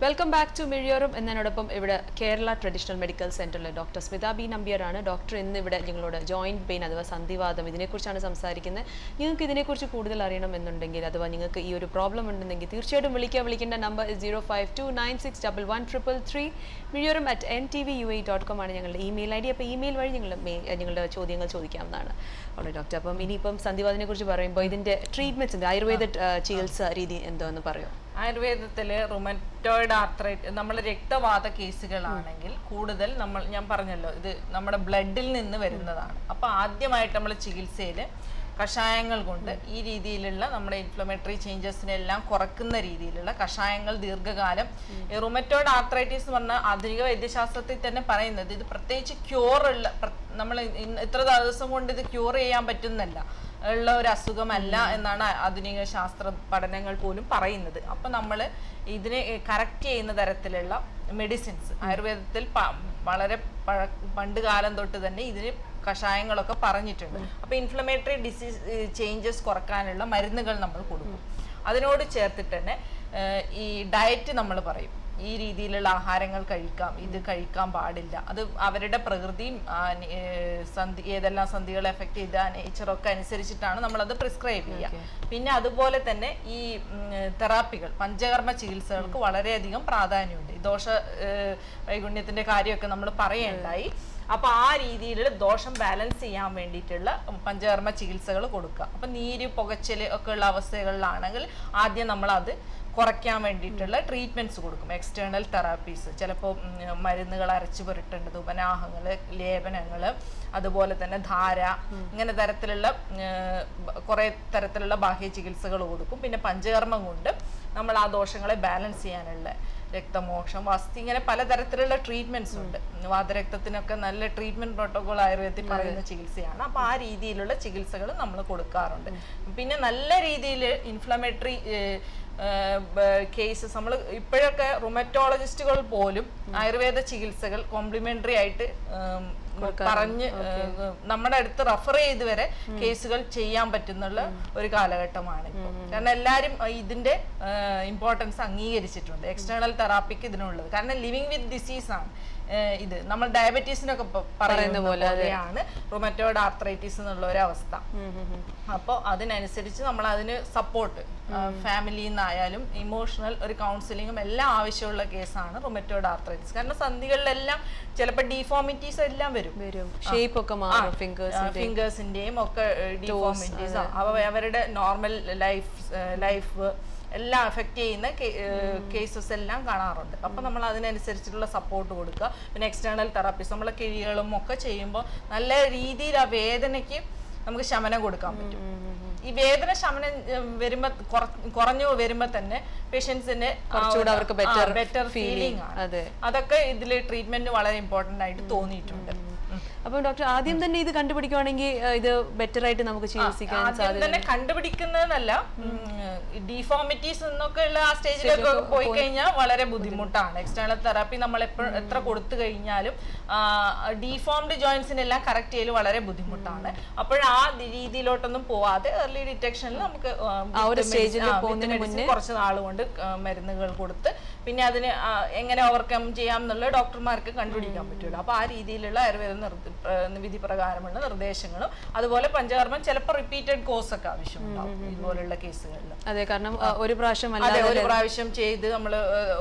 Welcome back to മിഴിയോറും എന്നതിനോടൊപ്പം ഇവിടെ കേരള ട്രഡീഷണൽ മെഡിക്കൽ സെന്ററിലെ ഡോക്ടർ സ്മിത ബി നമ്പ്യാരാണ്. ഡോക്ടർ ഇന്ന് ഇവിടെ ഞങ്ങളോട് ജോയിന്റ് പെയിൻ അഥവാ സന്ധിവാദം ഇതിനെക്കുറിച്ചാണ് സംസാരിക്കുന്നത്. നിങ്ങൾക്ക് ഇതിനെക്കുറിച്ച് കൂടുതൽ അറിയണം എന്നുണ്ടെങ്കിൽ അഥവാ നിങ്ങൾക്ക് ഈ ഒരു പ്രോബ്ലം ഉണ്ടെങ്കിൽ തീർച്ചയായിട്ടും വിളിക്കുക. വിളിക്കേണ്ട number zero five two nine six double one triple three മിഴിയോറും at N T V U I dot com ആണ് ഞങ്ങളുടെ ഇമെയിൽ ഐ ഡി അപ്പോൾ ഇമെയിൽ വഴി ഞങ്ങൾ ഞങ്ങളുടെ ചോദ്യങ്ങൾ ചോദിക്കാവുന്നതാണ്. ഉള്ളത് ഡോക്ടർ അപ്പം ഇനിയിപ്പം സന്ധിവാദിനെക്കുറിച്ച് പറയുമ്പോൾ ഇതിന്റെ ട്രീറ്റ്മെന്റ്സ് ആയുർവേദ ചികിത്സ രീതി എന്തോ എന്ന് പറയോ? ആയുർവേദത്തിൽ റുമറ്റോയിഡ് ആർത്രൈറ്റ് നമ്മൾ രക്തവാത കേസുകളാണെങ്കിൽ കൂടുതൽ നമ്മൾ ഞാൻ പറഞ്ഞല്ലോ ഇത് നമ്മുടെ ബ്ലഡിൽ നിന്ന് വരുന്നതാണ്. അപ്പോൾ ആദ്യമായിട്ട് നമ്മൾ ചികിത്സയിൽ കഷായങ്ങൾ കൊണ്ട് ഈ രീതിയിലുള്ള നമ്മുടെ ഇൻഫ്ലമേറ്ററി ചേഞ്ചസിനെല്ലാം കുറക്കുന്ന രീതിയിലുള്ള കഷായങ്ങൾ ദീർഘകാലം റുമറ്റോയിഡ് ആർത്രൈറ്റിസ് എന്ന് പറഞ്ഞാൽ ആധുനിക വൈദ്യശാസ്ത്രത്തിൽ തന്നെ പറയുന്നത് ഇത് പ്രത്യേകിച്ച് ക്യൂറുള്ള നമ്മൾ ഇത്ര ദിവസം കൊണ്ട് ഇത് ക്യൂർ ചെയ്യാൻ പറ്റുന്നല്ല ഉള്ള ഒരു അസുഖമല്ല എന്നാണ് ആധുനിക ശാസ്ത്ര പഠനങ്ങൾ പോലും പറയുന്നത്. അപ്പം നമ്മൾ ഇതിനെ കറക്റ്റ് ചെയ്യുന്ന തരത്തിലുള്ള മെഡിസിൻസ് ആയുർവേദത്തിൽ വളരെ പണ്ട് കാലം തൊട്ട് തന്നെ ഇതിന് കഷായങ്ങളൊക്കെ പറഞ്ഞിട്ടുണ്ട്. അപ്പോൾ ഇൻഫ്ലമേറ്ററി ഡിസീസ് ചേഞ്ചസ് കുറക്കാനുള്ള മരുന്നുകൾ നമ്മൾ കൊടുക്കും. അതിനോട് ചേർത്തിട്ട് തന്നെ ഈ ഡയറ്റ് നമ്മൾ പറയും. ഈ രീതിയിലുള്ള ആഹാരങ്ങൾ കഴിക്കാം ഇത് കഴിക്കാൻ പാടില്ല. അത് അവരുടെ പ്രകൃതിയും സന്ധി ഏതെല്ലാം സന്ധികളെ എഫക്ട് ചെയ്ത നേച്ചറൊക്കെ അനുസരിച്ചിട്ടാണ് നമ്മളത് പ്രിസ്ക്രൈബ് ചെയ്യുക. പിന്നെ അതുപോലെ തന്നെ ഈ തെറാപ്പികൾ പഞ്ചകർമ്മ ചികിത്സകൾക്ക് വളരെയധികം പ്രാധാന്യമുണ്ട്. ഈ ദോഷ വൈഗുണ്യത്തിന്റെ കാര്യമൊക്കെ നമ്മൾ പറയേണ്ടായി. അപ്പൊ ആ രീതിയിലുള്ള ദോഷം ബാലൻസ് ചെയ്യാൻ വേണ്ടിയിട്ടുള്ള പഞ്ചകർമ്മ ചികിത്സകൾ കൊടുക്കുക. അപ്പൊ നീര് പുകച്ചൽ ഒക്കെ ഉള്ള അവസ്ഥകളിലാണെങ്കിൽ ആദ്യം നമ്മൾ അത് കുറയ്ക്കാൻ വേണ്ടിയിട്ടുള്ള ട്രീറ്റ്മെന്റ്സ് കൊടുക്കും. എക്സ്റ്റേണൽ തെറാപ്പീസ് ചിലപ്പോൾ മരുന്നുകൾ അരച്ചു പുരട്ടേണ്ടത് ഉപനാഹങ്ങൾ ലേപനങ്ങൾ അതുപോലെ തന്നെ ധാര ഇങ്ങനെ തരത്തിലുള്ള കുറേ തരത്തിലുള്ള ബാഹ്യ ചികിത്സകൾ കൊടുക്കും. പിന്നെ പഞ്ചകർമ്മം കൊണ്ട് നമ്മൾ ആ ദോഷങ്ങളെ ബാലൻസ് ചെയ്യാനുള്ള രക്തമോക്ഷം. വസ്തി ഇങ്ങനെ പലതരത്തിലുള്ള ട്രീറ്റ്മെന്റ്സ് ഉണ്ട്. വാതരക്തത്തിനൊക്കെ നല്ല ട്രീറ്റ്മെന്റ് പ്രോട്ടോകോൾ ആയുർവേദത്തിൽ പറയുന്ന ചികിത്സയാണ്. അപ്പൊ ആ രീതിയിലുള്ള ചികിത്സകൾ നമ്മൾ കൊടുക്കാറുണ്ട്. പിന്നെ നല്ല രീതിയിൽ ഇൻഫ്ലമേറ്ററി കേസസ് നമ്മൾ ഇപ്പോഴൊക്കെ റുമറ്റോളജിസ്റ്റുകൾ പോലും ആയുർവേദ ചികിത്സകൾ കോംപ്ലിമെന്ററി ആയിട്ട് പറഞ്ഞ് നമ്മുടെ അടുത്ത് റെഫർ ചെയ്ത് വരെ കേസുകൾ ചെയ്യാൻ പറ്റുന്നുള്ള ഒരു കാലഘട്ടമാണ് ഇപ്പോൾ കാരണം എല്ലാവരും ഇതിന്റെ ഇമ്പോർട്ടൻസ് അംഗീകരിച്ചിട്ടുണ്ട്. എക്സ്റ്റേണൽ തെറാപ്പിക്ക് ഇതിനുള്ളത്. കാരണം ലിവിങ് വിത്ത് ഡിസീസ് ആണ്. ഇത് നമ്മൾ ഡയബറ്റീസിനൊക്കെ പറയുന്ന പോലെയാണ് റൊമാറ്റോയിഡ് ആർത്രൈറ്റിസ് എന്നുള്ള ഒരു അവസ്ഥ. അപ്പോൾ അതിനനുസരിച്ച് നമ്മൾ അതിന് സപ്പോർട്ട് ഫാമിലിയിൽ നിന്നായാലും ഇമോഷണൽ ഒരു കൗൺസിലിങ്ങും എല്ലാം ആവശ്യമുള്ള കേസാണ് റൊമറ്റോയിഡ് ആർത്രൈറ്റിസ് കാരണം സന്ധികളിലെല്ലാം ചിലപ്പോൾ ഡീഫോമിറ്റീസ് എല്ലാം വരും. ഷേപ്പ് ഒക്കെ ഫിംഗേഴ്സിന്റെയും ഒക്കെ ഡിഫോമിറ്റീസ് അവരുടെ നോർമൽ ലൈഫ് ലൈഫ് എല്ലാം എഫക്റ്റ് ചെയ്യുന്ന കേസസ് എല്ലാം കാണാറുണ്ട്. അപ്പം നമ്മൾ അതിനനുസരിച്ചിട്ടുള്ള സപ്പോർട്ട് കൊടുക്കുക. പിന്നെ എക്സ്റ്റേണൽ തെറാപ്പീസ് നമ്മളെ കിഴികളും ഒക്കെ ചെയ്യുമ്പോൾ നല്ല രീതിയിൽ ആ വേദനയ്ക്ക് നമുക്ക് ശമനം കൊടുക്കാൻ പറ്റും. ഈ വേദന ശമനം വരുമ്പോ കുറഞ്ഞു വരുമ്പോ തന്നെ പേഷ്യൻസിന് അവർക്ക് ബെറ്റർ ഫീലിംഗ് ആണ്. അതൊക്കെ ഇതിൽ ട്രീറ്റ്മെന്റ് വളരെ ഇമ്പോർട്ടന്റ് ആയിട്ട് തോന്നിയിട്ടുണ്ട്. അപ്പം ഡോക്ടർ ആദ്യം തന്നെ ഇത് കണ്ടുപിടിക്കുവാണെങ്കിൽ ഇത് ബെറ്റർ ആയിട്ട് നമുക്ക് ചികിത്സിക്കാൻ ആദ്യം തന്നെ കണ്ടുപിടിക്കുന്നതല്ല. ഡിഫോമിറ്റീസ് എന്നൊക്കെ ഉള്ള ആ സ്റ്റേജിലൊക്കെ പോയി കഴിഞ്ഞാൽ വളരെ ബുദ്ധിമുട്ടാണ്. എക്സ്റ്റേണൽ തെറാപ്പി നമ്മൾ എപ്പോഴും എത്ര കൊടുത്തു കഴിഞ്ഞാലും ഡിഫോംഡ് ജോയിൻസിനെല്ലാം കറക്റ്റ് ചെയ്യൽ വളരെ ബുദ്ധിമുട്ടാണ്. അപ്പോൾ ആ രീതിയിലോട്ടൊന്നും പോവാതെ ഏർലി ഡിറ്റക്ഷനിൽ നമുക്ക് കുറച്ച് നാൾ കൊണ്ട് മരുന്നുകൾ കൊടുത്ത് പിന്നെ അതിന് എങ്ങനെ ഓവർകം ചെയ്യാം എന്നുള്ള ഡോക്ടർമാർക്ക് കണ്ടുപിടിക്കാൻ പറ്റുള്ളൂ അപ്പോൾ ആ രീതിയിലുള്ള ആയുർവേദം പ്ര- വിധി പ്രകാരമുള്ള നിർദ്ദേശങ്ങളും അതുപോലെ പഞ്ചകർമ്മം ചിലപ്പോൾ റിപ്പീറ്റഡ് കോഴ്സ് ഒക്കെ ആവശ്യമുണ്ടാവും ഇതുപോലുള്ള കേസുകളിൽ അതെ കാരണം ഒരു പ്രാവശ്യം അതെ ഒരു പ്രാവശ്യം ചെയ്ത് നമ്മൾ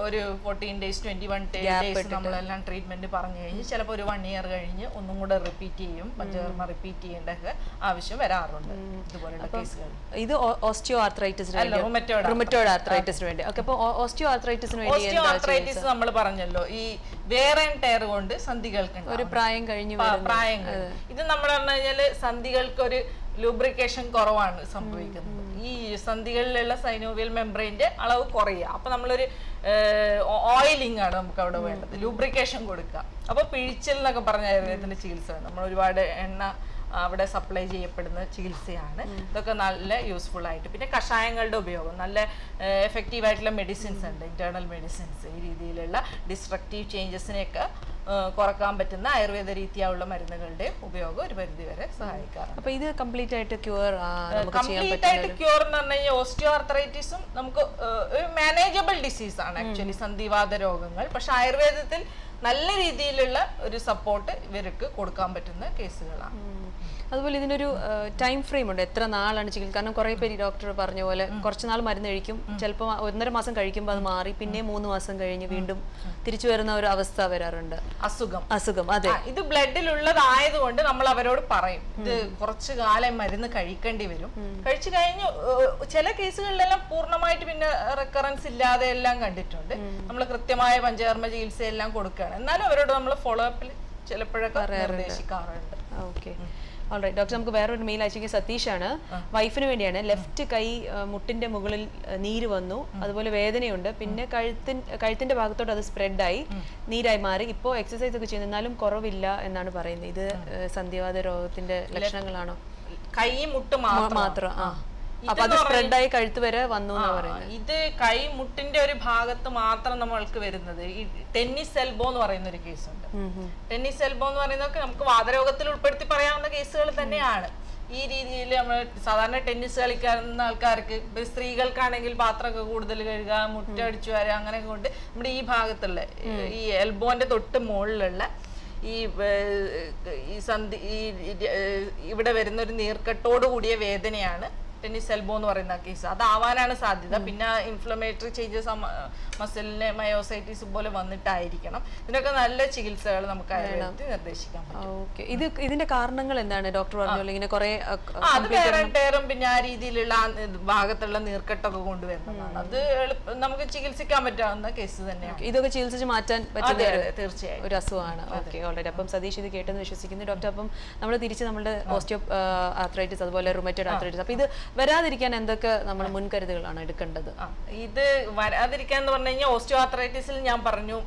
ഒരു fourteen days twenty one days നമ്മളെല്ലാം ട്രീറ്റ്മെന്റ് പറഞ്ഞു കഴിഞ്ഞ് ചിലപ്പോൾ ഒരു വൺ ഇയർ കഴിഞ്ഞ് ഒന്നും കൂടെ റിപ്പീറ്റ് ചെയ്യും പഞ്ചകർമ്മ റിപ്പീറ്റ് ചെയ്യേണ്ട ആവശ്യം വരാറുണ്ട് ഇതുപോലുള്ള കേസുകൾ ഇത് ഓസ്റ്റിയോ ആർത്രൈറ്റിസിന് റുമറ്റോയിഡ് ആർത്രൈറ്റിസിന് വേണ്ടി ഓക്കെ അപ്പോൾ ഓസ്റ്റിയോ ആർത്രൈറ്റിസിന് വേണ്ടി ഓസ്റ്റിയോ ആർത്രൈറ്റിസ് നമ്മൾ പറഞ്ഞല്ലോ ഈ വേറെ ടയർ കൊണ്ട് സന്ധികൾക്ക് ഒരു പ്രായം കഴിഞ്ഞ് പ്രായങ്ങൾ. ഇത് നമ്മൾ പറഞ്ഞു കഴിഞ്ഞാൽ സന്ധികൾക്ക് ഒരു ലൂബ്രിക്കേഷൻ കുറവാണ് സംഭവിക്കുന്നത്. ഈ സന്ധികളിലുള്ള സൈനോവിയൽ മെമ്പറിന്റെ അളവ് കുറയുക. അപ്പൊ നമ്മളൊരു ഓയിലിംഗ് ആണ് നമുക്ക് അവിടെ വേണ്ടത്. ലൂബ്രിക്കേഷൻ കൊടുക്കുക. അപ്പൊ പിഴിച്ചൽ എന്നൊക്കെ പറഞ്ഞ ആയുർവേദത്തിന്റെ ചികിത്സ നമ്മൾ ഒരുപാട് എണ്ണ അവിടെ സപ്ലൈ ചെയ്യപ്പെടുന്ന ചികിത്സയാണ്. ഇതൊക്കെ നല്ല യൂസ്ഫുൾ ആയിട്ട്. പിന്നെ കഷായങ്ങളുടെ ഉപയോഗം. നല്ല എഫക്റ്റീവ് ആയിട്ടുള്ള മെഡിസിൻസ് ഉണ്ട്. ഇന്റേണൽ മെഡിസിൻസ് ഈ രീതിയിലുള്ള ഡിസ്ട്രക്റ്റീവ് ചേഞ്ചസിനെയൊക്കെ കുറയ്ക്കാൻ പറ്റുന്ന ആയുർവേദ രീതിയായുള്ള മരുന്നുകളുടെ ഉപയോഗം ഒരു പരിധി വരെ സഹായിക്കാറുണ്ട്. അപ്പൊ ഇത് കംപ്ലീറ്റ് ആയിട്ട് ക്യൂർ കംപ്ലീറ്റ് ആയിട്ട് ക്യൂർ എന്ന് പറഞ്ഞു കഴിഞ്ഞാൽ ഓസ്റ്റിയോ ആർത്രൈറ്റിസും നമുക്ക് ഒരു മാനേജബിൾ ഡിസീസ് ആണ് ആക്ച്വലി സന്ധിവാത രോഗങ്ങൾ. പക്ഷെ ആയുർവേദത്തിൽ നല്ല രീതിയിലുള്ള ഒരു സപ്പോർട്ട് ഇവർക്ക് കൊടുക്കാൻ പറ്റുന്ന കേസുകളാണ്. അതുപോലെ ഇതിനൊരു ടൈം ഫ്രെയിം ഉണ്ട്. എത്ര നാളാണ് ചികിത്സ? കാരണം കുറെ പേര് ഡോക്ടർ പറഞ്ഞ പോലെ കുറച്ച് നാൾ മരുന്ന് കഴിക്കും. ചിലപ്പോൾ ഒന്നര മാസം കഴിക്കുമ്പോൾ അത് മാറി. പിന്നെ മൂന്ന് മാസം കഴിഞ്ഞ് വീണ്ടും തിരിച്ചു വരുന്ന ഒരു അവസ്ഥ വരാറുണ്ട്. അസുഖം. അസുഖം അതെ. ഇത് ബ്ലഡിലുള്ളതായതുകൊണ്ട് നമ്മൾ അവരോട് പറയും. ഇത് കുറച്ചു കാലം മരുന്ന് കഴിക്കേണ്ടി വരും. കഴിച്ചു കഴിഞ്ഞ് ചില കേസുകളിലെല്ലാം പൂർണമായിട്ട് പിന്നെ റെക്കറൻസ് ഇല്ലാതെ എല്ലാം കണ്ടിട്ടുണ്ട്. നമ്മൾ കൃത്യമായ പഞ്ചകർമ്മ ചികിത്സയെല്ലാം കൊടുക്കുകയാണ്. എന്നാലും അവരോട് നമ്മൾ ഫോളോ അപ്പിൽ ചിലപ്പോഴൊക്കെ നിർദ്ദേശിക്കാറുണ്ട്. ഓക്കെ. ഓൾറൈറ്റ് ഡോക്ടർ നമുക്ക് വേറൊരു മെയിൽ അയച്ചെങ്കിൽ സതീഷാണ്. വൈഫിന് വേണ്ടിയാണ്. ലെഫ്റ്റ് കൈ മുട്ടിന്റെ മുകളിൽ നീര് വന്നു. അതുപോലെ വേദനയുണ്ട്. പിന്നെ കഴുത്തിൻ കഴുത്തിന്റെ ഭാഗത്തോട്ട് അത് സ്പ്രെഡായി നീരായി മാറി. ഇപ്പോൾ എക്സസൈസ് ഒക്കെ ചെയ്യുന്നാലും കുറവില്ല എന്നാണ് പറയുന്നത്. ഇത് സന്ധിവാത രോഗത്തിന്റെ ലക്ഷണങ്ങളാണോ? കൈ മുട്ട് മാത്രം. മാത്രം. ആ. അപ്പൊ അത് സ്പ്രെഡായി കഴുത്ത് വരെ വന്നു ഇത് കൈ മുട്ടിന്റെ ഒരു ഭാഗത്ത് മാത്രം നമ്മൾക്ക് വരുന്നത്. ഈ ടെന്നിസ് എൽബോ എന്ന് പറയുന്ന ഒരു കേസുണ്ട് ടെന്നിസ് എൽബോ എന്ന് പറയുന്നതൊക്കെ നമുക്ക് വാതരോഗത്തിൽ ഉൾപ്പെടുത്തി പറയാവുന്ന കേസുകൾ തന്നെയാണ്. ഈ രീതിയിൽ നമ്മൾ സാധാരണ ടെന്നീസ് കളിക്കുന്ന ആൾക്കാർക്ക് സ്ത്രീകൾക്കാണെങ്കിൽ പാത്രമൊക്കെ കൂടുതൽ കഴുകുക മുറ്റടിച്ചു വരിക അങ്ങനെയൊക്കെ കൊണ്ട് നമ്മുടെ ഈ ഭാഗത്തുള്ള ഈ എൽബോന്റെ തൊട്ട് മുകളിലുള്ള ഈ ഈ സന്ധി ഈ ഈ- ഇവിടെ വരുന്ന ഒരു നീർക്കെട്ടോട് കൂടിയ വേദനയാണ് ടെന്നീസ് എൽബോ എന്ന് പറയുന്ന കേസ് അതാവാനാണ് സാധ്യത. പിന്നെ ഇൻഫ്ലമേറ്ററി ചേഞ്ചസ് മസിലിന് മയോസൈറ്റിസ് പോലെ വന്നിട്ടായിരിക്കണം. ഇതിനൊക്കെ നല്ല ചികിത്സകൾ നമുക്ക് ആയുർവേദത്തിൽ നിർദ്ദേശിക്കാൻ പറ്റും. ഇത് ഇതിന്റെ കാരണങ്ങൾ എന്താണ്? ഡോക്ടർ പറഞ്ഞ പോലെ ഇങ്ങനെ കുറെ അത് വേറും പിന്നെ ആ രീതിയിലുള്ള ഭാഗത്തുള്ള നീർക്കെട്ടൊക്കെ കൊണ്ടുവരുന്നതാണ്. അത് നമുക്ക് ചികിത്സിക്കാൻ പറ്റാവുന്ന കേസ് തന്നെയാണ്. ഇതൊക്കെ ചികിത്സിച്ച് മാറ്റാൻ പറ്റുന്ന തീർച്ചയായും. ഒരു അസുഖമാണ്. Okay already. അപ്പം സതീഷ് ഇത് കേട്ടെന്ന് വിശ്വസിക്കുന്നു. ഡോക്ടർ അപ്പം നമ്മൾ തിരിച്ച് നമ്മുടെ ഓസ്റ്റിയോ ആർത്രൈറ്റിസ് അതുപോലെ റുമറ്റഡ് ആർത്രൈറ്റിസ് അപ്പം ഇത് വരാതിരിക്കാൻ എന്തൊക്കെ നമ്മൾ മുൻകരുതലുകളാണ് എടുക്കേണ്ടത്? ഇത് വരാതിരിക്കാൻ എന്ന് പറഞ്ഞു കഴിഞ്ഞാൽ ഓസ്റ്റിയോ ആർത്രൈറ്റിസിൽ ഞാൻ പറഞ്ഞു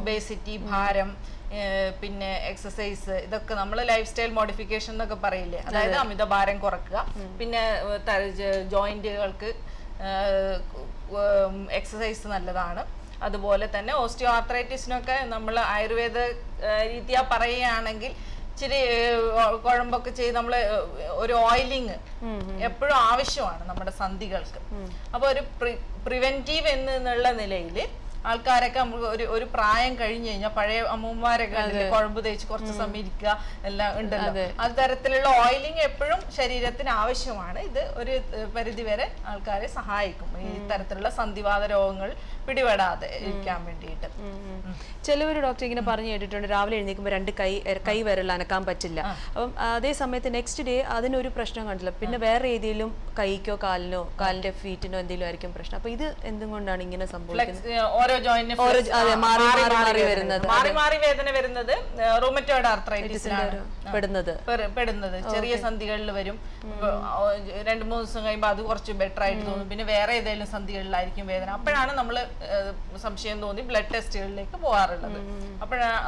ഒബേസിറ്റി ഭാരം പിന്നെ എക്സസൈസ് ഇതൊക്കെ നമ്മൾ ലൈഫ് സ്റ്റൈൽ മോഡിഫിക്കേഷൻ എന്നൊക്കെ പറയില്ലേ? അതായത് അമിതഭാരം കുറക്കുക. പിന്നെ ജോയിന്റുകൾക്ക് എക്സസൈസ് നല്ലതാണ്. അതുപോലെ തന്നെ ഓസ്റ്റിയോ ആർത്രൈറ്റിസിനൊക്കെ നമ്മൾ ആയുർവേദ രീതിയാ പറയുകയാണെങ്കിൽ ഇച്ചിരി കുഴമ്പൊക്കെ ചെയ്ത് നമ്മൾ ഒരു ഓയിലിങ് എപ്പോഴും ആവശ്യമാണ് നമ്മുടെ സന്ധികൾക്ക്. അപ്പൊ ഒരു പ്രിവെന്റീവ് എന്നുള്ള നിലയിൽ ആൾക്കാരൊക്കെ നമുക്ക് ഒരു ഒരു പ്രായം കഴിഞ്ഞു കഴിഞ്ഞാൽ പഴയ അമ്മൂമ്മമാരൊക്കെ കുഴമ്പ് തേച്ച് കുറച്ച് സമയം ഇരിക്കുക എല്ലാം ഉണ്ടല്ലോ. അത്. തരത്തിലുള്ള ഓയിലിംഗ് എപ്പോഴും ശരീരത്തിന് ആവശ്യമാണ്. ഇത് ഒരു പരിധി വരെ ആൾക്കാരെ സഹായിക്കും. ഈ തരത്തിലുള്ള സന്ധിവാത രോഗങ്ങൾ പിടിപെടാതെ ഇരിക്കാൻ വേണ്ടിയിട്ട്. ചിലവർ ഡോക്ടർ ഇങ്ങനെ പറഞ്ഞു കേട്ടിട്ടുണ്ട് രാവിലെ എഴുന്നേൽക്കുമ്പോൾ രണ്ട് കൈ കൈ വിരൽ അനക്കാൻ പറ്റില്ല. അപ്പം അതേ സമയത്ത് നെക്സ്റ്റ് ഡേ അതിനൊരു പ്രശ്നം കണ്ടില്ല. പിന്നെ വേറെ ഏതെങ്കിലും കൈക്കോ കാലിനോ കാലിന്റെ ഫീറ്റിനോ എന്തെങ്കിലും ആയിരിക്കും പ്രശ്നം. അപ്പൊ ഇത് എന്തുകൊണ്ടാണ് ഇങ്ങനെ സംഭവിക്കുന്നത്? ഓരോ ജോയിന്റിന് മാറി മാറി വരുന്നത്. മാറി മാറി വേദന വരുന്നത് റൂമറ്റോയിഡ് ആർത്രൈറ്റിസിലാണ് പെടുന്നത്. പെടുന്നത്. ചെറിയ സന്ധികളിൽ വരും. രണ്ടു രണ്ട് മൂന്ന് ദിവസം കഴിയുമ്പോൾ അത് കുറച്ച് ബെറ്റർ ആയിട്ട് തോന്നും. പിന്നെ വേറെ ഏതെങ്കിലും സന്ധികളിലായിരിക്കും വേദന. അപ്പോഴാണ് നമ്മൾ സംശയം തോന്നി ബ്ലഡ് ടെസ്റ്റുകളിലേക്ക് പോകാറുള്ളത്. അപ്പോഴാണ്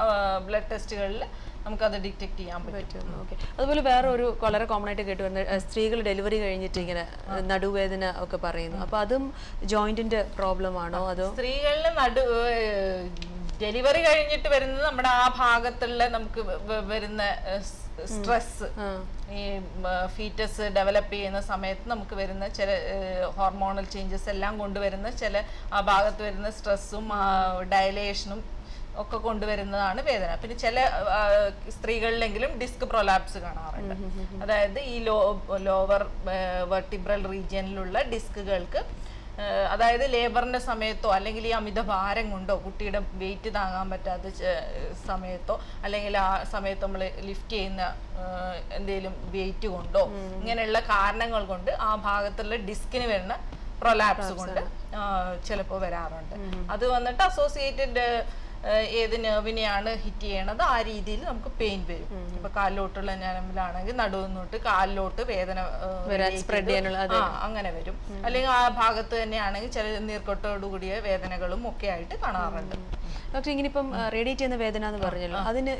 ബ്ലഡ് ടെസ്റ്റുകളിൽ നമുക്കത് ഡിറ്റക്ട് ചെയ്യാൻ പറ്റും. ഓക്കെ. അതുപോലെ വേറെ ഒരു വളരെ കോമൺ ആയിട്ട് കേട്ട് വരുന്ന സ്ത്രീകൾ ഡെലിവറി കഴിഞ്ഞിട്ട് ഇങ്ങനെ നടുവേദന ഒക്കെ പറയുന്നു. അപ്പൊ അതും ജോയിന്റിന്റെ പ്രോബ്ലം ആണോ? അതോ സ്ത്രീകളിൽ നടു ഡെലിവറി കഴിഞ്ഞിട്ട് വരുന്നത് നമ്മുടെ ആ ഭാഗത്തുള്ള നമുക്ക് വരുന്ന സ്ട്രെസ് ഈ ഫീറ്റസ് ഡെവലപ്പ് ചെയ്യുന്ന സമയത്ത് നമുക്ക് വരുന്ന ചില ഹോർമോണൽ ചേഞ്ചസ് എല്ലാം കൊണ്ടുവരുന്ന ചില ആ ഭാഗത്ത് വരുന്ന സ്ട്രെസ്സും ഡയലേഷനും ഒക്കെ കൊണ്ടുവരുന്നതാണ് വേദന. പിന്നെ ചില സ്ത്രീകളിലെങ്കിലും ഡിസ്ക് പ്രൊലാപ്സ് കാണാറുണ്ട്. അതായത് ഈ ലോ ലോവർ വെർട്ടിബ്രൽ റീജിയനിലുള്ള ഡിസ്കുകൾക്ക് അതായത് ലേബറിന്റെ സമയത്തോ അല്ലെങ്കിൽ ഈ അമിത ഭാരം കൊണ്ടോ കുട്ടിയുടെ വെയിറ്റ് താങ്ങാൻ പറ്റാത്ത സമയത്തോ അല്ലെങ്കിൽ ആ സമയത്ത് നമ്മൾ ലിഫ്റ്റ് ചെയ്യുന്ന എന്തെങ്കിലും വെയിറ്റ് കൊണ്ടോ ഇങ്ങനെയുള്ള കാരണങ്ങൾ കൊണ്ട് ആ ഭാഗത്തുള്ള ഡിസ്കിന് വരുന്ന പ്രൊലാപ്സ് കൊണ്ട് ചിലപ്പോൾ വരാറുണ്ട്. അത് വന്നിട്ട് അസോസിയേറ്റഡ് ഏത് നെർവിനെയാണ് ഹിറ്റ് ചെയ്യണത്? ആ രീതിയിൽ നമുക്ക് പെയിൻ വരും. ഇപ്പൊ കാലിലോട്ടുള്ള ഞരമ്പിലാണെങ്കിൽ നടുവിന്നോട്ട് കാലിലോട്ട് വേദന സ്പ്രെഡ് ചെയ്യാനുള്ള അങ്ങനെ വരും. അല്ലെങ്കിൽ ആ ഭാഗത്ത് തന്നെയാണെങ്കിൽ ചില നീർക്കൊട്ടോട് കൂടിയ വേദനകളും ഒക്കെ ആയിട്ട് കാണാറുണ്ട്. ഡോക്ടർ ഇങ്ങനെ ഇപ്പം റേഡിയേറ്റ് ചെയ്യുന്ന വേദന എന്ന് പറഞ്ഞല്ലോ. അതിന്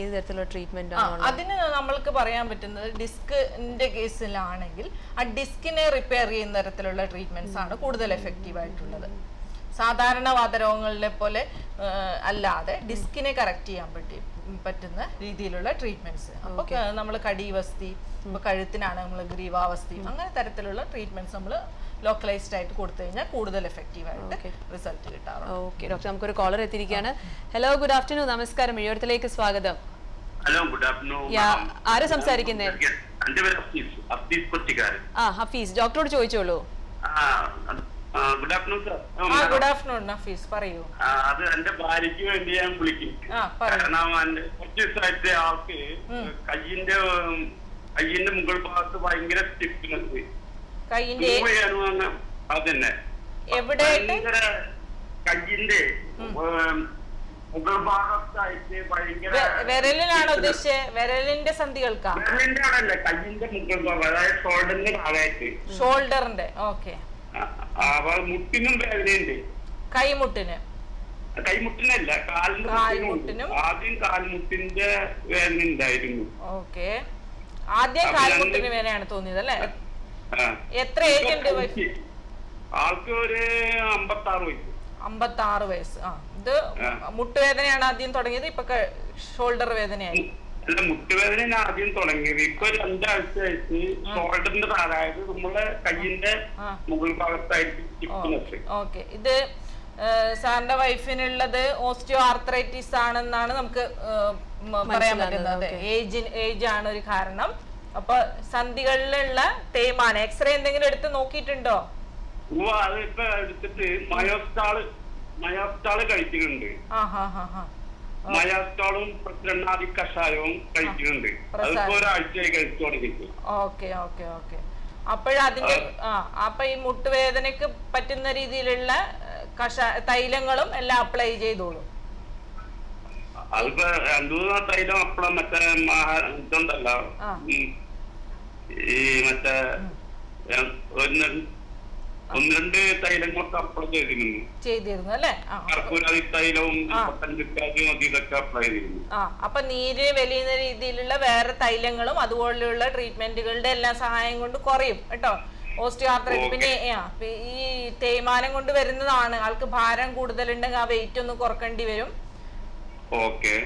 ഏത് തരത്തിലുള്ള ട്രീറ്റ്മെന്റ് അതിന് നമ്മൾക്ക് പറയാൻ പറ്റുന്നത് ഡിസ്കിന്റെ കേസിലാണെങ്കിൽ ആ ഡിസ്കിനെ റിപ്പയർ ചെയ്യുന്ന തരത്തിലുള്ള ട്രീറ്റ്മെന്റ്സ് ആണ് കൂടുതൽ എഫക്റ്റീവ് ആയിട്ടുള്ളത്. സാധാരണ വാതരോഗങ്ങളിലെ പോലെ അല്ലാതെ ഡിസ്കിനെ കറക്റ്റ് ചെയ്യാൻ പറ്റി പറ്റുന്ന രീതിയിലുള്ള ട്രീറ്റ്മെന്റ്സ് അപ്പോൾ നമ്മൾ കടിവസ്തി ഇപ്പോൾ കഴുത്തിനാണ് നമ്മൾ ഗ്രീവാവസ്തി അങ്ങനെ തരത്തിലുള്ള ട്രീറ്റ്മെന്റ്സ് നമ്മൾ ലോക്കലൈസ്ഡ് ആയിട്ട് കൊടുത്തു കഴിഞ്ഞാൽ കൂടുതൽ എഫക്റ്റീവ് ആയിട്ട് റിസൾട്ട് കിട്ടാറുണ്ട്. ഓക്കെ ഡോക്ടർ നമുക്കൊരു കോളർ എത്തിയിരിക്കുകയാണ്. ഹലോ ഗുഡ് ആഫ്റ്റർനൂൺ നമസ്കാരം. ഇഴത്തിലേക്ക് സ്വാഗതം. ഹലോ ഗുഡ് ആഫ്റ്റർനൂൺ ആരാ സംസാരിക്കുന്നേ? എന്റെ പേര് അഫീസ് അഫീസ് കൊച്ചിക്കാരൻ ആ ഹഫീസ് ഡോക്ടറോട് ചോദിച്ചോളൂ. Good afternoon sir good afternoon Nafees പറയൂ. അത് എന്റെ ഭാര്യയ്ക്ക് വേണ്ടി ഞാൻ വിളിക്കും. കാരണം എന്റെ കുറച്ച് ദിവസമായിട്ട് ആൾക്ക് കയ്യിന്റെ കയ്യിന്റെ മുകൾ ഭാഗത്ത് ഭയങ്കര സ്റ്റിഫ്നെസ് കൈയിന്റെ അതന്നെ. ഭയങ്കര കയ്യിന്റെ മുകൾ ഭാഗത്തായിട്ട് ഭയങ്കര വിരലിനാണ് ഉദ്ദേശിച്ചത് വിരലിന്റെ സന്ധികൾക്കാ? വിരലിന്റെ ആണല്ലേ കയ്യിന്റെ മുകൾ ഭാഗം അതായത് ഷോൾഡറിന്റെ ഭാഗമായിട്ട്. ഷോൾഡറിന്റെ ഓക്കെ അപ്പൊ മുട്ടിനും വേദനയുണ്ട്. കൈമുട്ടിന്. കൈമുട്ടിനല്ല കാൽമുട്ടിനും? ആദ്യം കാൽമുട്ടിന്റെ വേദന ഉണ്ടായിരുന്നു. ഓക്കെ. ആദ്യം കാൽമുട്ടിന് വേദനയാണ് തോന്നിയത് അല്ലേ? എത്ര ഏജ് ഉണ്ട് ആൾക്ക് ഒരു അമ്പത്താറ് വയസ്സ്. അമ്പത്തി ആറ് വയസ്സ്. ആ ഇത്. മുട്ടുവേദനയാണ് ആദ്യം തുടങ്ങിയത് ഇപ്പൊ ഷോൾഡർ വേദനയായി. അല്ല മുട്ടുവേദന ആദ്യം തുടങ്ങിയത്. ഇപ്പൊ രണ്ടാഴ്ചയായിട്ട് ഷോൾഡറിന്റെ അതായത് നമ്മളെ കയ്യിന്റെ മുകൾ ഭാഗത്തായിട്ട് ഓക്കെ. ഇത് സാറിന്റെ വൈഫിനുള്ളത് ഓസ്റ്റിയോ ആർത്രൈറ്റിസ് ആണെന്നാണ് നമുക്ക് പറയാൻ പറ്റുന്നത്. ഏജ് ഏജ് ആണ് ഒരു കാരണം. അപ്പൊ സന്ധികളിലുള്ള തേയ്മാനം എക്സ്റേ എന്തെങ്കിലും എടുത്ത് നോക്കിയിട്ടുണ്ടോ? അത് ഇപ്പൊ എടുത്തിട്ട് മയോസ്റ്റാൾ മയോസ്റ്റാൾ കഴിക്കുന്നുണ്ട് ആ ഹാ ഹാ ഹാ. മയാസ്റ്റാളും പ്രസിഡന്റാദി കഷായവും കഴിക്കുന്നുണ്ട് അതിപ്പോ ഒരാഴ്ചയായി കഴിച്ചു തുടങ്ങിയിട്ട്. Okay okay okay. അപ്പോഴതിന്റെ അപ്പൊ ഈ മുട്ടുവേദനക്ക് പറ്റുന്ന രീതിയിലുള്ള കഷ തൈലങ്ങളും എല്ലാം അപ്ലൈ ചെയ്തോളൂ. അതിപ്പോ രണ്ടു മൂന്ന് തൈലം അപ്പളം മറ്റേ ഇതുണ്ടല്ലോ. ഈ മറ്റേ ഒന്ന് രണ്ട് തൈലങ്ങളൊക്കെ അപ്ലൈ ചെയ്തിരുന്നു. ചെയ്തിരുന്നു അല്ലേ? കർപ്പൂരാതി തൈലവും പത്തനംതിട്ടാജും അത് ഇതൊക്കെ അപ്ലൈ ചെയ്തിരുന്നു. ആ അപ്പൊ നീര് വലിയുന്ന രീതിയിലുള്ള വേറെ തൈലങ്ങളും അതുപോലെയുള്ള ട്രീറ്റ്മെന്റുകളുടെ എല്ലാ സഹായം കൊണ്ട് കുറയും കേട്ടോ? ഓസ്റ്റിയോആർത്രൈറ്റിസ്. പിന്നെ ഈ തേയ്മാനം കൊണ്ട് വരുന്നതാണ്. ആൾക്ക് ഭാരം കൂടുതലുണ്ടെങ്കിൽ ആ വെയിറ്റ് ഒന്ന് കുറക്കേണ്ടി വരും.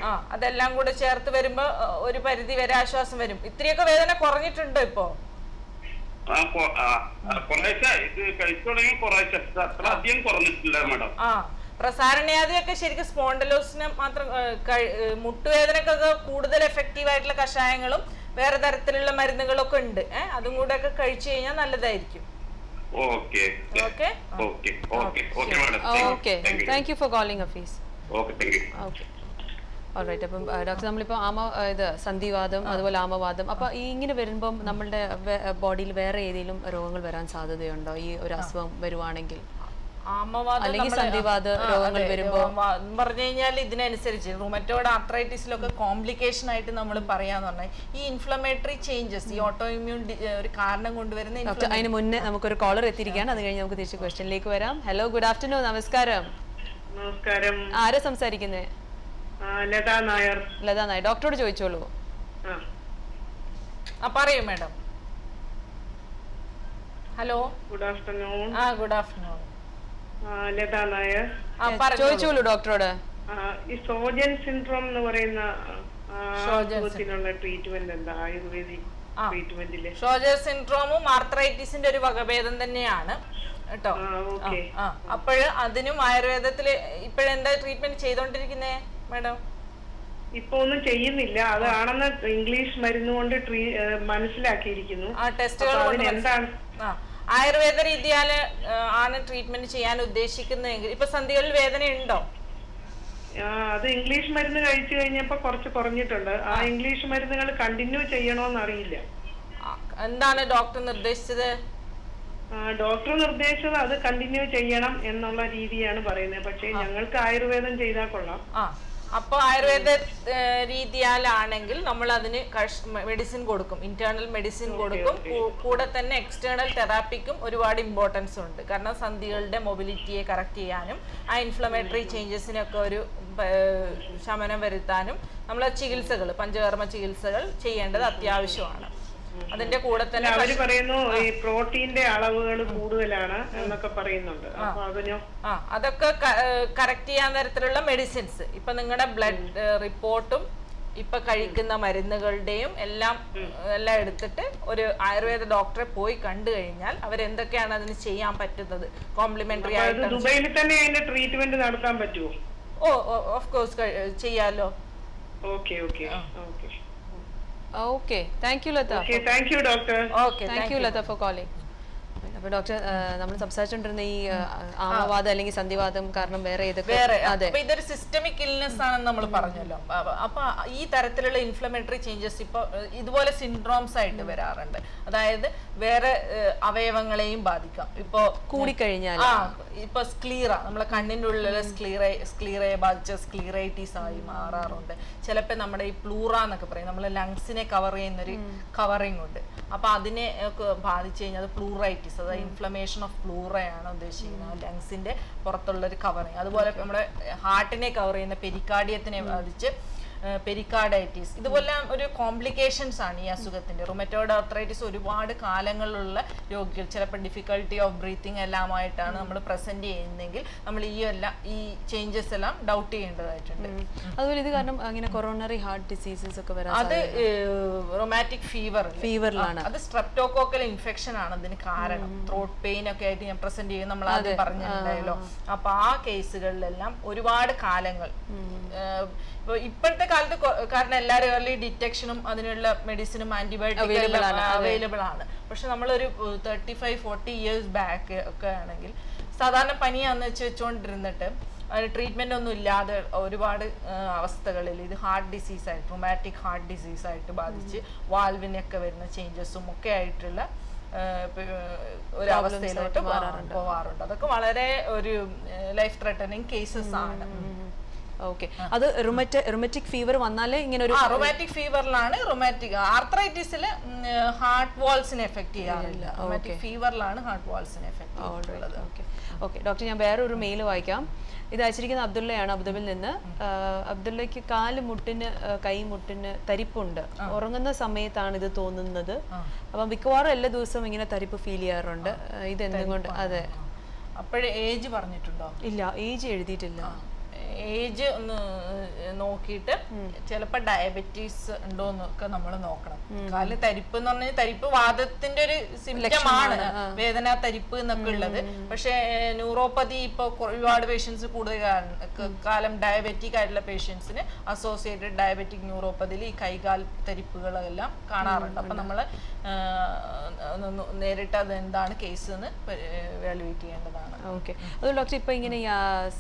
ആ അതെല്ലാം കൂടെ ചേർത്ത് വരുമ്പോ ഒരു പരിധി വരെ ആശ്വാസം വരും. ഇത്രയൊക്കെ വേദന കുറഞ്ഞിട്ടുണ്ടോ ഇപ്പോ? ആ കൊ- ആ, ആ, ഇത് കഴിച്ചു തുടങ്ങി കുറേശ്ശെ അത്ര അധികം കുറഞ്ഞിട്ടില്ല മാഡം. ആ പ്രസാരണയാദിയൊക്കെ ശരിക്കും സ്പോണ്ടലോസിന് മാത്രം മുട്ടുവേദനക്കൊക്കെ കൂടുതൽ എഫക്റ്റീവ് ആയിട്ടുള്ള കഷായങ്ങളും വേറെ തരത്തിലുള്ള മരുന്നുകളൊക്കെ ഉണ്ട്. ഏഹ് അതും കൂടെ ഒക്കെ കഴിച്ചു കഴിഞ്ഞാൽ നല്ലതായിരിക്കും. Okay. Okay? Okay. Okay. Okay madam. Okay. Thank you. For calling office okay. All right അപ്പം ഡോക്ടർ നമ്മളിപ്പോൾ ആമ ഇത് സന്ധിവാദം അതുപോലെ ആമവാദം അപ്പോൾ ഈ ഇങ്ങനെ വരുമ്പം നമ്മളുടെ ബോഡിയിൽ വേറെ ഏതെങ്കിലും രോഗങ്ങൾ വരാൻ സാധ്യതയുണ്ടോ? ഈ ഒരു അസുഖം വരുവാണെങ്കിൽ? ആമവാദം അല്ലെങ്കിൽ രോഗങ്ങൾ വരുമ്പോൾ വരുമ്പോ? പറഞ്ഞു കഴിഞ്ഞാൽ ഇതിനനുസരിച്ച് റുമറ്റോഡ് ആർത്രൈറ്റിസിലൊക്കെ കോംപ്ലിക്കേഷൻ ആയിട്ട് നമ്മൾ പറയാന്ന് പറഞ്ഞാൽ ഈ ഇൻഫ്ലമേറ്ററി ചേഞ്ചസ് ഈ ഓട്ടോ ഇമ്മ്യൂൺ ഒരു കാരണം കൊണ്ടുവരുന്ന ഡോക്ടർ അതിന് മുന്നേ നമുക്കൊരു കോളർ എത്തിയിരിക്കുകയാണ്. അത് കഴിഞ്ഞ് നമുക്ക് തിരിച്ച് ക്വസ്റ്റ്യനിലേക്ക് വരാം. ഹലോ ഗുഡ് ആഫ്റ്റർനൂൺ നമസ്കാരം. നമസ്കാരം. ആരാ സംസാരിക്കുന്നത് ലതാ നായർ. ലതാ നായർ. ഡോക്ടറോട് ചോദിച്ചോളൂ. ആ. പറയൂ മാഡം. ഹലോ? ഗുഡ് ആഫ്റ്റർനൂൺ ആ ഗുഡ് ആഫ്റ്റർനൂൺ ലതാ നായർ. ചോദിച്ചോളൂ ഡോക്ടറോട്. ഈ സോജൻ സിൻഡ്രോം എന്ന് പറയുന്ന അസുഖത്തിനുള്ള ട്രീറ്റ്മെന്റ് എന്താ? ആയുർവേദിക്. ട്രീറ്റ്മെന്റിൽ ഷോജർ സിൻഡ്രോമും ആർത്രൈറ്റിസിന്റെ ഒരു വകഭേദം തന്നെയാണ്. കേട്ടോ? അപ്പോഴ് അതിനും ആയുർവേദത്തിൽ ഇപ്പോഴെന്താ ട്രീറ്റ്മെന്റ് ചെയ്തോണ്ടിരിക്കുന്നേ? മാഡം? ഇപ്പൊ ഒന്നും ചെയ്യുന്നില്ല. അതാണെന്ന് ഇംഗ്ലീഷ് മരുന്ന് കൊണ്ട് ട്രീ മനസ്സിലാക്കിയിരിക്കുന്നു. ആ ടെസ്റ്റുകൾ കൊണ്ട് എന്താണ് ആയുർവേദ രീതിയാൽ ആണ് ട്രീറ്റ്മെന്റ് ചെയ്യാൻ ഉദ്ദേശിക്കുന്നതെങ്കിൽ ഇപ്പൊ സന്ധികളിൽ വേദന ഉണ്ടോ? അത് ഇംഗ്ലീഷ് മരുന്ന് കഴിച്ചു കഴിഞ്ഞപ്പോ കുറച്ച് കുറഞ്ഞിട്ടുണ്ട്. ആ ഇംഗ്ലീഷ് മരുന്നുകൾ കണ്ടിന്യൂ ചെയ്യണോന്ന് അറിയില്ല. എന്താണ് ഡോക്ടർ നിർദ്ദേശിച്ചത്? ഡോക്ടർ നിർദ്ദേശിച്ചത് അത് കണ്ടിന്യൂ ചെയ്യണം എന്നുള്ള രീതിയാണ് പറയുന്നത്. പക്ഷേ ഞങ്ങൾക്ക് ആയുർവേദം ചെയ്താൽ കൊള്ളാം. അപ്പോൾ ആയുർവേദ രീതിയാലാണെങ്കിൽ നമ്മൾ അതിന് മെഡിസിൻ കൊടുക്കും. ഇന്റേണൽ മെഡിസിൻ കൊടുക്കും. കൂടെ തന്നെ എക്സ്റ്റേണൽ തെറാപ്പിക്കും ഒരുപാട് ഇമ്പോർട്ടൻസ് ഉണ്ട്. കാരണം സന്ധികളുടെ മൊബിലിറ്റിയെ കറക്റ്റ് ചെയ്യാനും ആ ഇൻഫ്ലമേറ്ററി ചേഞ്ചസിനൊക്കെ ഒരു ശമനം വരുത്താനും നമ്മൾ ചികിത്സകൾ പഞ്ചകർമ്മ ചികിത്സകൾ ചെയ്യേണ്ടത് അത്യാവശ്യമാണ്. അതിന്റെ കൂടെ തന്നെ അവർ പറയുന്നു ഈ പ്രോട്ടീന്റെ അളവുകൾ കൂടുതലാണ് എന്നൊക്കെ പറയുന്നുണ്ട്. ആ. അതൊക്കെ കറക്റ്റ് ചെയ്യാൻ തരത്തിലുള്ള മെഡിസിൻസ് ഇപ്പൊ നിങ്ങളുടെ ബ്ലഡ് റിപ്പോർട്ടും ഇപ്പൊ കഴിക്കുന്ന മരുന്നുകളുടെയും എല്ലാം എല്ലാം എടുത്തിട്ട് ഒരു ആയുർവേദ ഡോക്ടറെ പോയി കണ്ടു കഴിഞ്ഞാൽ അവർ എന്തൊക്കെയാണ് അതിന് ചെയ്യാൻ പറ്റുന്നത്? കോംപ്ലിമെന്ററി ആയിട്ട് ദുബൈയിൽ തന്നെ അതിന്റെ ട്രീറ്റ്മെന്റ് നടത്താൻ പറ്റുമോ ഓ ഓഫ് കോഴ്സ് ചെയ്യാലോ. Okay okay. Okay. Okay. Thank you, Lata. Okay. Thank you, doctor. Okay. Thank, thank you, you, Lata, for calling. അപ്പോൾ ഡോക്ടർ നമ്മൾ സംസാരിച്ചോണ്ടിരുന്ന ഈ ആമവാദം അല്ലെങ്കിൽ സന്ധിവാദം കാരണം വേറെ വേറെ. അപ്പൊ ഇതൊരു സിസ്റ്റമിക് ഇൽനെസ് ആണെന്ന് നമ്മൾ പറഞ്ഞല്ലോ. അപ്പൊ- അപ്പൊ ഈ തരത്തിലുള്ള ഇൻഫ്ലമേറ്ററി ചേഞ്ചസ് ഇപ്പൊ ഇതുപോലെ സിൻഡ്രോംസ് ആയിട്ട് വരാറുണ്ട്. അതായത് വേറെ അവയവങ്ങളെയും ബാധിക്കാം. ഇപ്പൊ കൂടിക്കഴിഞ്ഞാൽ. ആ ഇപ്പൊ സ്ക്ലീറ നമ്മളെ കണ്ണിന്റെ ഉള്ളിലെ സ്ക്ലീറ സ്ക്ലീറയെ ബാധിച്ച സ്ക്ലീറൈറ്റീസ് ആയി മാറാറുണ്ട്. ചിലപ്പോൾ നമ്മുടെ ഈ പ്ലൂറ എന്നൊക്കെ പറയും. നമ്മളെ ലങ്സിനെ കവർ ചെയ്യുന്നൊരു കവറിങ് ഉണ്ട്. അപ്പൊ അതിനെ ഒക്കെ ബാധിച്ചു കഴിഞ്ഞാൽ അത് പ്ലൂറൈറ്റിസ് അതായത് ഇൻഫ്ലമേഷൻ ഓഫ് പ്ലൂറയാണ് ഉദ്ദേശിക്കുന്നത്. ലങ്സിന്റെ പുറത്തുള്ള ഒരു കവറിങ് അതുപോലെ നമ്മുടെ ഹാർട്ടിനെ കവർ ചെയ്യുന്ന പെരിക്കാർഡിയത്തിനെ ബാധിച്ച് പെരിക്കാർഡൈറ്റിസ് ഇതുപോലെ ഒരു കോംപ്ലിക്കേഷൻസ് ആണ് ഈ അസുഖത്തിന്റെ. റൊമറ്റോയിഡ് ആർത്രൈറ്റിസ് ഒരുപാട് കാലങ്ങളിലുള്ള രോഗികൾ. ചിലപ്പോൾ ഡിഫിക്കൽട്ടി ഓഫ് ബ്രീത്തിങ് എല്ലാമായിട്ടാണ് നമ്മൾ പ്രസന്റ് ചെയ്യുന്നതെങ്കിൽ നമ്മൾ ഈ എല്ലാം ഈ ചേഞ്ചസ് എല്ലാം ഡൗട്ട് ചെയ്യേണ്ടതായിട്ടുണ്ട്. അതുപോലെ ഇത് കാരണം അങ്ങനെ കൊറോണറി ഹാർട്ട് ഡിസീസസ് ഒക്കെ വരാം അത് റൊമാറ്റിക് ഫീവർ ഫീവറിലാണ് അത് സ്ട്രെപ്റ്റോകോക്കൽ ഇൻഫെക്ഷൻ ആണ് അതിന് കാരണം. ത്രോട്ട് പെയിൻ ഒക്കെ ആയിട്ട് ഞാൻ പ്രസന്റ് ചെയ്യും നമ്മൾ ആദ്യം പറഞ്ഞിട്ടുണ്ടായല്ലോ. അപ്പൊ ആ കേസുകളിലെല്ലാം ഒരുപാട് കാലങ്ങൾ. ഇപ്പോഴത്തെ കാലത്ത് കാരണം എല്ലാവരും ഏർലി ഡിറ്റക്ഷനും അതിനുള്ള മെഡിസിനും ആന്റിബയോട്ടിക് അവൈലബിൾ ആണ് പക്ഷെ നമ്മളൊരു thirty five forty years back ഒക്കെ ആണെങ്കിൽ സാധാരണ പനിയാന്ന് വെച്ച് വെച്ചുകൊണ്ടിരുന്നിട്ട് ട്രീറ്റ്മെന്റ് ഒന്നും ഇല്ലാതെ ഒരുപാട് അവസ്ഥകളിൽ ഇത് ഹാർട്ട് ഡിസീസ് ആയിട്ട് റൊമാറ്റിക് ഹാർട്ട് ഡിസീസ് ആയിട്ട് ബാധിച്ച് വാൽവിനൊക്കെ വരുന്ന ചേഞ്ചസും ഒക്കെ ആയിട്ടുള്ള ഒരു അവസ്ഥയിലോട്ട് പോവാറുണ്ട്. അതൊക്കെ വളരെ ഒരു ലൈഫ് ത്രെട്ടനിങ് കേസസ് ആണ്. ഓക്കെ അത് റുമറ്റ റുമറ്റിക് ഫീവർ വന്നാലേ ഇങ്ങനെ ഒരു റൊമാറ്റിക് ഫീവറിലാണ് റൊമാറ്റിക് ആർത്രൈറ്റിസിൽ ഹാർട്ട് വാൾസിനെ എഫക്ട് ചെയ്യാറില്ല. റൊമാറ്റിക് ഫീവറിലാണ് ഹാർട്ട് വാൾസിനെ എഫക്ട് ചെയ്യുന്നത് ഓക്കെ ഓക്കെ ഡോക്ടർ ഞാൻ വേറെ ഒരു മെയിൽ വായിക്കാം. ഇത് അയച്ചിരിക്കുന്ന അബ്ദുള്ളയാണ് അബുദാബിൽ നിന്ന്. അബ്ദുള്ളക്ക് അബ്ദുള്ളയ്ക്ക് കാൽ മുട്ടിന് കൈ മുട്ടിന് തരിപ്പുണ്ട്. ഉറങ്ങുന്ന സമയത്താണ് ഇത് തോന്നുന്നത്. അപ്പം മിക്കവാറും എല്ലാ ദിവസവും ഇങ്ങനെ തരിപ്പ് ഫീൽ ചെയ്യാറുണ്ട്. ഇത് എന്തുകൊണ്ട് അതെ. അപ്പോഴേ ഏജ് പറഞ്ഞിട്ടുണ്ടോ? ഇല്ല. ഏജ് എഴുതിയിട്ടില്ല. ഏജ് ഒന്ന് നോക്കിയിട്ട് ചിലപ്പോൾ ഡയബറ്റീസ് ഉണ്ടോ എന്നൊക്കെ നമ്മൾ നോക്കണം. കാലിന് തരിപ്പ് എന്ന് പറഞ്ഞാൽ തരിപ്പ് വാദത്തിന്റെ ഒരു സിംറ്റമാണ് വേദന തരിപ്പ് എന്നൊക്കെ ഉള്ളത്. പക്ഷെ ന്യൂറോപ്പതി ഇപ്പൊ ഒരുപാട് പേഷ്യൻസ് കൂടുതൽ കാലം- കാലം ഡയബറ്റിക് ആയിട്ടുള്ള പേഷ്യൻസിന് അസോസിയേറ്റഡ് ഡയബറ്റിക് ന്യൂറോപ്പതിയിൽ ഈ കൈകാൽ തരിപ്പുകളെല്ലാം കാണാറുണ്ട്. അപ്പൊ നമ്മൾ നേരിട്ട് അത് എന്താണ് കേസ് എന്ന് വാലുവേറ്റ് ചെയ്യേണ്ടതാണ്. ഓക്കെ അത് ഡോക്ടർ ഇപ്പൊ ഇങ്ങനെ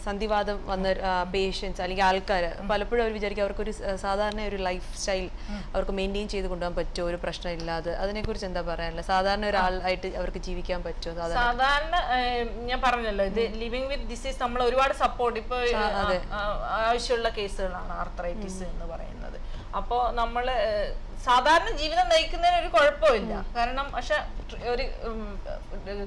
സന്ധിവാദം വന്ന പേഷ്യൻസ് അല്ലെങ്കിൽ ആൾക്കാർ പലപ്പോഴും അവർ വിചാരിക്കും അവർക്കൊരു സാധാരണ ഒരു ലൈഫ് സ്റ്റൈൽ അവർക്ക് മെയിന്റെയിൻ ചെയ്ത് കൊണ്ടുപോകാൻ പറ്റുമോ? ഒരു പ്രശ്നമില്ലാതെ അതിനെക്കുറിച്ച് എന്താ പറയാനുള്ളത് സാധാരണ ഒരാളായിട്ട് അവർക്ക് ജീവിക്കാൻ പറ്റുമോ? സാധാരണ ഞാൻ പറഞ്ഞല്ലോ ഇത് ലിവിങ് വിത്ത് ഡിസീസ് നമ്മൾ ഒരുപാട് സപ്പോർട്ട് ഇപ്പൊ ഏഹ്, ആ, ആവശ്യമുള്ള കേസുകളാണ് ആർത്രൈറ്റിസ് എന്ന് പറയുന്നത്. അപ്പോൾ നമ്മൾ സാധാരണ ജീവിതം നയിക്കുന്നതിന് ഒരു കുഴപ്പമില്ല. കാരണം പക്ഷെ ഒരു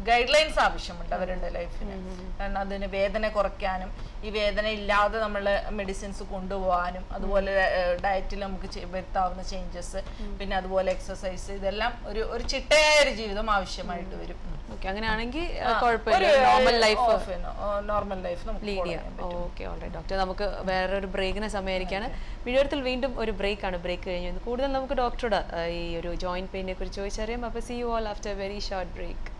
ഗൈഡ് ലൈൻസ് ആവശ്യമുണ്ട് അവരുടെ ലൈഫിന്. കാരണം അതിന് വേദന കുറയ്ക്കാനും ഈ വേദന ഇല്ലാതെ നമ്മൾ മെഡിസിൻസ് കൊണ്ടുപോകാനും അതുപോലെ ഡയറ്റിൽ നമുക്ക് വരുത്താവുന്ന ചേഞ്ചസ് പിന്നെ അതുപോലെ എക്സസൈസ് ഇതെല്ലാം ഒരു ഒരു ചിട്ടയായ ഒരു ജീവിതം ആവശ്യമായിട്ട് വരും. ഓക്കെ അങ്ങനെയാണെങ്കിൽ കുഴപ്പമില്ല. Normal life normal life lead ചെയ്യാം. ഓക്കെ ഓൾറൈറ്റ് ഡോക്ടർ നമുക്ക് വേറൊരു ബ്രേക്കിന് സമയമായിരിക്കാണ്. വീഡിയോത്തിൽ വീണ്ടും ഒരു ബ്രേക്കാണ് ബ്രേക്ക് കഴിഞ്ഞു. കൂടുതൽ നമുക്ക് ഡോക്ടറോട് ഈ ഒരു ജോയിന്റ് പെയിനെ കുറിച്ച് ചോദിച്ചറിയാം. അപ്പോൾ see you all after very short break